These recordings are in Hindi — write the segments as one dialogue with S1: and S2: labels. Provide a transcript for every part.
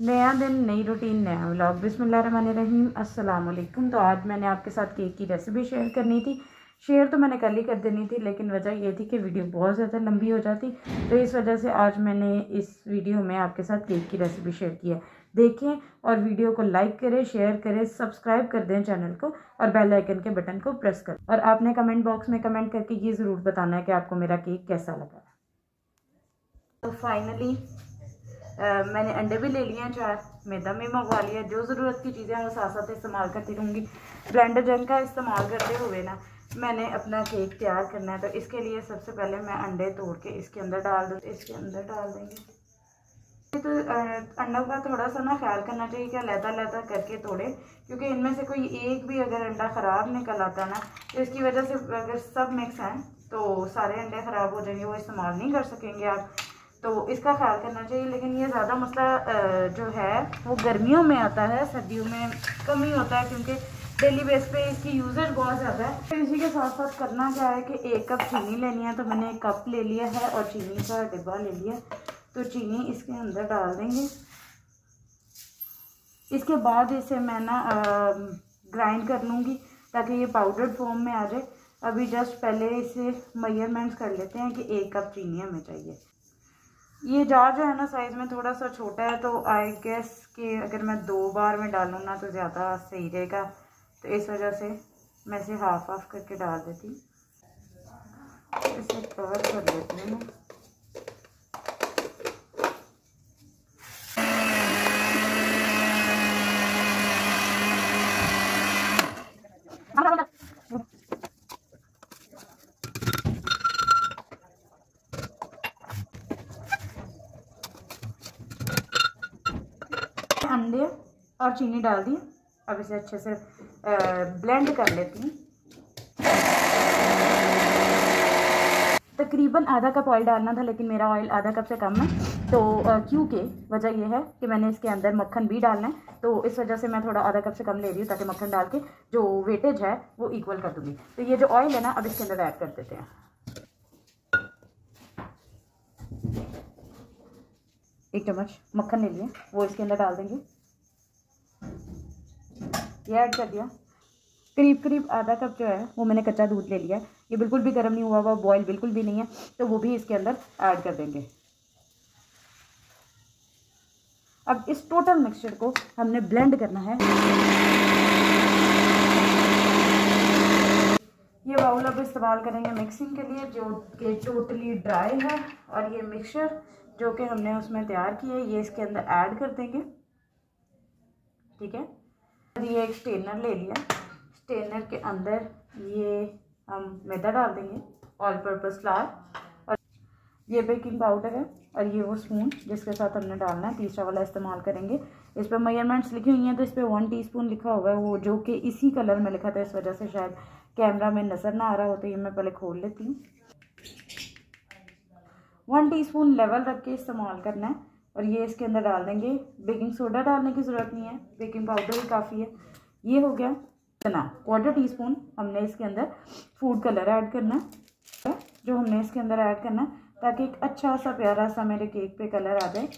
S1: नया दिन, नई रूटीन नया व्लॉग अस्सलाम वालेकुम तो आज मैंने आपके साथ केक की रेसिपी शेयर करनी थी। शेयर तो मैंने कल ही कर देनी थी, लेकिन वजह ये थी कि वीडियो बहुत ज़्यादा लंबी हो जाती। तो इस वजह से आज मैंने इस वीडियो में आपके साथ केक की रेसिपी शेयर की है। देखें और वीडियो को लाइक करें शेयर करें सब्सक्राइब कर दें चैनल को और बेल आइकन के बटन को प्रेस करें। और आपने कमेंट बॉक्स में कमेंट करके ये ज़रूर बताना है कि आपको मेरा केक कैसा लगा। तो फाइनली मैंने अंडे भी ले लिए हैं चार मैदा भी मंगवा लिया जो ज़रूरत की चीज़ें हैं वो साथ साथ इस्तेमाल करती रहूँगी ब्लेंडर जंग का इस्तेमाल करते हुए ना मैंने अपना केक तैयार करना है तो इसके लिए सबसे पहले मैं अंडे तोड़ के इसके अंदर डाल दूँ इसके अंदर डाल देंगे तो अंडों का थोड़ा सा ना ख्याल करना चाहिए कि लहदा लहदा करके तोड़े क्योंकि इनमें से कोई एक भी अगर अंडा ख़राब निकल आता ना तो इसकी वजह से अगर सब मिक्स हैं तो सारे अंडे ख़राब हो जाएँगे वो इस्तेमाल नहीं कर सकेंगे आप तो इसका ख्याल करना चाहिए, लेकिन ये ज़्यादा मसला जो है, वो गर्मियों में आता है, सर्दियों में कम ही होता है, क्योंकि डेली बेस पे इसकी यूजेज बहुत ज़्यादा है। तो इसी के साथ साथ करना क्या है कि एक कप चीनी लेनी है तो मैंने एक कप ले लिया है और चीनी का डिब्बा ले लिया तो चीनी इसके अंदर डाल देंगे। इसके बाद इसे मैं ना ग्राइंड कर लूँगी, ताकि ये पाउडर फॉर्म में आ जाए। अभी जस्ट पहले इसे मयरमेंट्स कर लेते हैं कि एक कप चीनी हमें चाहिए। ये जार जो है ना साइज़ में थोड़ा सा छोटा है तो आई गेस कि अगर मैं दो बार में डालूँ ना तो ज़्यादा सही रहेगा। तो इस वजह से मैं इसे हाफ़ हाफ़ करके डाल देती इसे कवर कर देती हूँ अंडे और चीनी डाल दी। अब इसे अच्छे से ब्लेंड कर लेती हूँ। तकरीबन आधा कप ऑयल डालना था, लेकिन मेरा ऑयल आधा कप से कम है। तो क्योंकि वजह यह है कि मैंने इसके अंदर मक्खन भी डालना है। तो इस वजह से मैं थोड़ा आधा कप से कम ले रही हूँ, ताकि मक्खन डाल के जो वेटेज है, वो इक्वल कर दूँगी। तो ये जो ऑयल है ना, अब इसके अंदर ऐड कर देते हैं। एक चम्मच मक्खन ले लिए, वो इसके अंदर डाल देंगे। ये ऐड कर दिया। करीब करीब आधा कप जो है, वो मैंने कच्चा दूध ले लिया है। ये बिल्कुल भी गर्म नहीं हुआ हुआ बॉयल बिल्कुल भी नहीं है तो वो भी इसके अंदर ऐड कर देंगे। अब इस टोटल मिक्सचर को हमने ब्लेंड करना है। ये बाउल अब इस्तेमाल करेंगे मिक्सिंग के लिए, जो कि टोटली ड्राई है। और ये मिक्सचर जो कि हमने उसमें तैयार किया है, ये इसके अंदर ऐड कर देंगे। ठीक है? ये एक स्टेनर ले लिया। स्टेनर के अंदर ये हम मैदा डाल देंगे ऑल पर्पज़ फ्लावर और ये बेकिंग पाउडर है और ये वो स्पून जिसके साथ हमने डालना है, तीसरा वाला इस्तेमाल करेंगे। इस पर मेजरमेंट्स लिखी हुई हैं तो इस पर वन टीस्पून लिखा हुआ है वो, जो कि इसी कलर में लिखा था, इस वजह से शायद कैमरा में नज़र ना आ रहा हो तो ये मैं पहले खोल लेती हूँ। वन टीस्पून लेवल रख के इस्तेमाल करना है। और ये इसके अंदर डाल देंगे। बेकिंग सोडा डालने की ज़रूरत नहीं है। बेकिंग पाउडर भी काफ़ी है। ये हो गया इतना क्वार्टर टी स्पून हमने इसके अंदर फ़ूड कलर ऐड करना है, जो हमने इसके अंदर ऐड करना है, ताकि एक अच्छा सा प्यारा सा मेरे केक पे कलर आ जाए।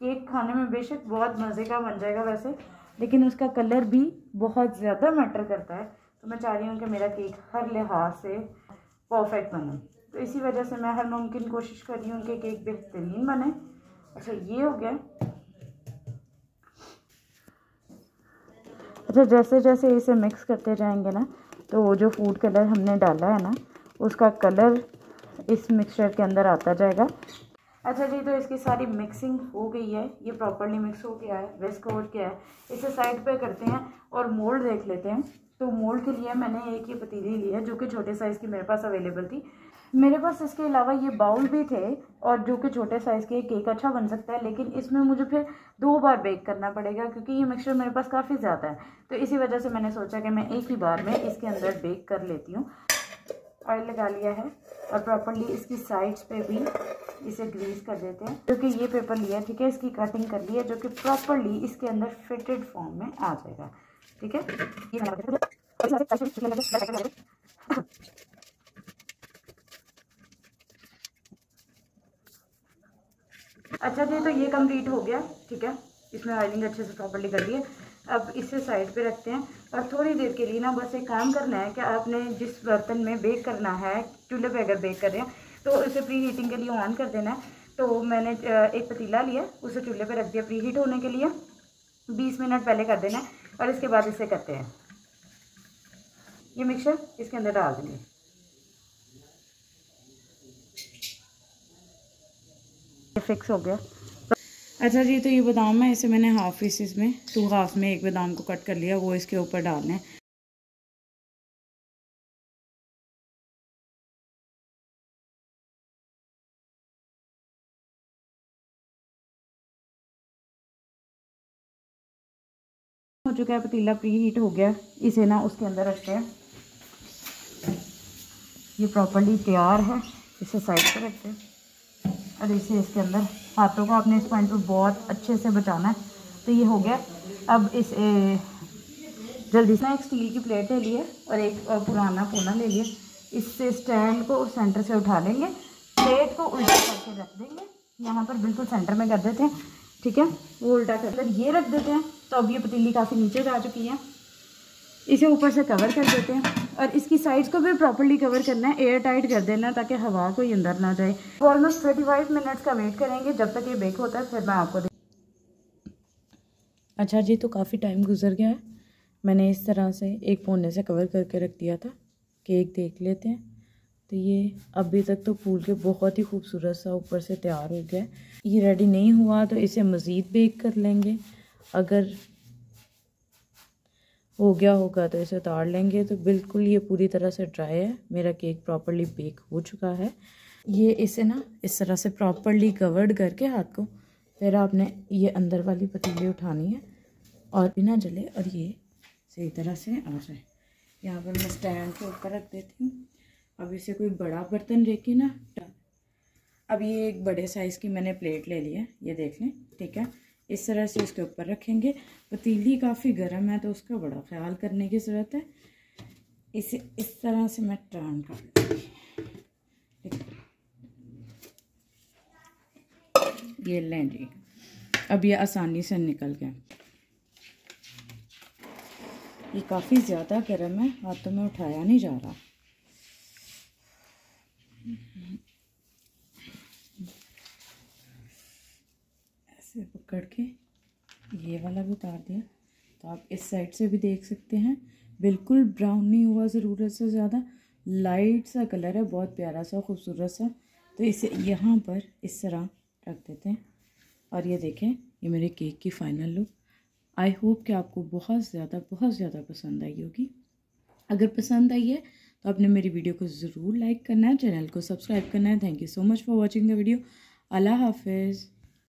S1: केक खाने में बेशक बहुत मज़े का बन जाएगा वैसे, लेकिन उसका कलर भी बहुत ज़्यादा मैटर करता है। तो मैं चाह रही हूँ कि मेरा केक हर लिहाज से परफेक्ट बने। तो इसी वजह से मैं हर मुमकिन कोशिश कर रही हूँ कि केक बेहतरीन बने। अच्छा ये हो गया। अच्छा जैसे जैसे इसे मिक्स करते जाएँगे ना तो वो जो फ़ूड कलर हमने डाला है ना, उसका कलर इस मिक्सचर के अंदर आता जाएगा। अच्छा जी तो इसकी सारी मिक्सिंग हो गई है। ये प्रॉपरली मिक्स हो गया है विस्क हो गया है। इसे साइड पे करते हैं और मोल्ड देख लेते हैं। तो मोल्ड के लिए मैंने एक ये पतीली ली है, जो कि छोटे साइज़ की मेरे पास अवेलेबल थी। मेरे पास इसके अलावा ये बाउल भी थे, और जो कि छोटे साइज़ के केक अच्छा बन सकता है, लेकिन इसमें मुझे फिर दो बार बेक करना पड़ेगा, क्योंकि ये मिक्सचर मेरे पास काफ़ी ज़्यादा है। तो इसी वजह से मैंने सोचा कि मैं एक ही बार में इसके अंदर बेक कर लेती हूँ। ऑयल लगा लिया है, और प्रॉपरली इसकी साइड्स पे भी इसे ग्रीस कर देते हैं। क्योंकि ये पेपर लिया, ठीक है, इसकी कटिंग कर ली है, जो कि प्रॉपरली इसके अंदर फिटेड फॉर्म में आ जाएगा। ठीक है ये अच्छा जी तो ये कंप्लीट हो गया ठीक है? इसमें ऑयलिंग अच्छे से प्रॉपरली कर दी है अब इसे साइड पे रखते हैं। और थोड़ी देर के लिए ना बस एक काम करना है कि आपने जिस बर्तन में बेक करना है चूल्हे पे अगर बेक कर रहे हैं तो उसे प्री हीटिंग के लिए ऑन कर देना है। तो मैंने एक पतीला लिया उसे चूल्हे पे रख दिया प्री हीट होने के लिए। बीस मिनट पहले कर देना है। और इसके बाद इसे करते हैं। ये मिक्सर इसके अंदर डाल देंगे। फिक्स हो गया। अच्छा जी तो ये बादाम है, इसे मैंने हाफ़ पीसेस में टू हाफ़ में एक बादाम को कट कर लिया, वो इसके ऊपर डालने चुका है पतीला प्री हीट हो गया इसे ना उसके अंदर रखते हैं। ये प्रॉपरली तैयार है इसे साइड पर रखते हैं। और इसे इसके अंदर हाथों को अपने इस पॉइंट पर बहुत अच्छे से बचाना है। तो ये हो गया। अब इस ए, जल्दी से एक स्टील की प्लेट ले लिए और एक पुराना पूना ले लिए। इससे स्टैंड को सेंटर से उठा लेंगे। प्लेट को उल्टा करके रख देंगे। यहाँ पर बिल्कुल सेंटर में कर देते हैं। ठीक है? वो उल्टा कर ये रख देते हैं। तो अब ये पतीली काफ़ी नीचे जा चुकी है। इसे ऊपर से कवर कर देते हैं। और इसकी साइड्स को भी प्रॉपरली कवर करना है। एयर टाइट कर देना ताकि हवा कोई अंदर ना जाए। ऑलमोस्ट थर्टी फाइव मिनट्स का वेट करेंगे। जब तक ये बेक होता है, फिर मैं आपको दे अच्छा जी तो काफ़ी टाइम गुजर गया है। मैंने इस तरह से एक पोने से कवर करके रख दिया था। केक देख लेते हैं। तो ये अभी तक तो फूल के बहुत ही खूबसूरत सा ऊपर से तैयार हो गया ये रेडी नहीं हुआ तो इसे मज़ीद बेक कर लेंगे। अगर हो गया होगा तो इसे उतार लेंगे। तो बिल्कुल ये पूरी तरह से ड्राई है। मेरा केक प्रॉपरली बेक हो चुका है। ये इसे ना इस तरह से प्रॉपरली कवर्ड करके हाथ को फिर आपने ये अंदर वाली पतीली उठानी है और बिना जले और ये सही तरह से आ जाए यहाँ पर मैं स्टैंड के ऊपर रख देती हूँ। अब इसे कोई बड़ा बर्तन लेके ना, अब ये एक बड़े साइज़ की मैंने प्लेट ले ली है, ये देख लें, ठीक है? इस तरह से इसके ऊपर रखेंगे। पतीली काफ़ी गर्म है तो उसका बड़ा ख्याल करने की ज़रूरत है। इसे इस तरह से मैं टर्न कर ये लें जी अब ये आसानी से निकल गया। ये काफ़ी ज़्यादा गर्म है, हाथों में उठाया नहीं जा रहा। ऐसे पकड़ के ये वाला भी उतार दिया। तो आप इस साइड से भी देख सकते हैं। बिल्कुल ब्राउन नहीं हुआ, ज़रूरत से ज़्यादा। लाइट सा कलर है, बहुत प्यारा सा, खूबसूरत सा। तो इसे यहाँ पर इस तरह रख देते हैं। और ये देखें, ये मेरे केक की फ़ाइनल लुक आई होप कि आपको बहुत ज़्यादा बहुत ज़्यादा पसंद आई होगी। अगर पसंद आई है तो आपने मेरी वीडियो को ज़रूर लाइक करना है, चैनल को सब्सक्राइब करना है। Thank you so much for watching the video अल्लाह हाफिज़।